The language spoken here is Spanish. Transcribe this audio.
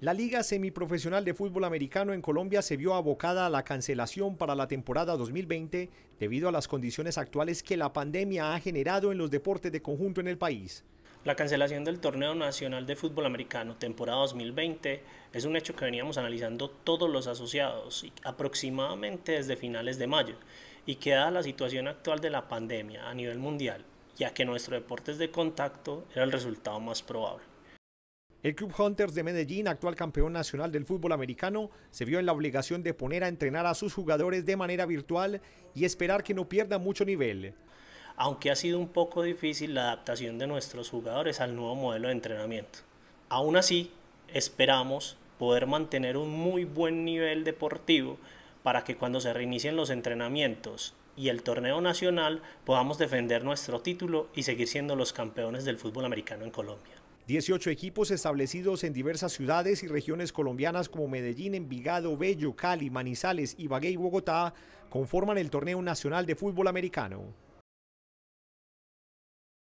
La Liga Semiprofesional de Fútbol Americano en Colombia se vio abocada a la cancelación para la temporada 2020 debido a las condiciones actuales que la pandemia ha generado en los deportes de conjunto en el país. La cancelación del Torneo Nacional de Fútbol Americano temporada 2020 es un hecho que veníamos analizando todos los asociados aproximadamente desde finales de mayo y que dada la situación actual de la pandemia a nivel mundial, ya que nuestro deporte es de contacto, era el resultado más probable. El Club Hunters de Medellín, actual campeón nacional del fútbol americano, se vio en la obligación de poner a entrenar a sus jugadores de manera virtual y esperar que no pierdan mucho nivel. Aunque ha sido un poco difícil la adaptación de nuestros jugadores al nuevo modelo de entrenamiento. Aún así, esperamos poder mantener un muy buen nivel deportivo para que cuando se reinicien los entrenamientos y el torneo nacional podamos defender nuestro título y seguir siendo los campeones del fútbol americano en Colombia. 18 equipos establecidos en diversas ciudades y regiones colombianas como Medellín, Envigado, Bello, Cali, Manizales, Ibagué y Bogotá conforman el Torneo Nacional de Fútbol Americano.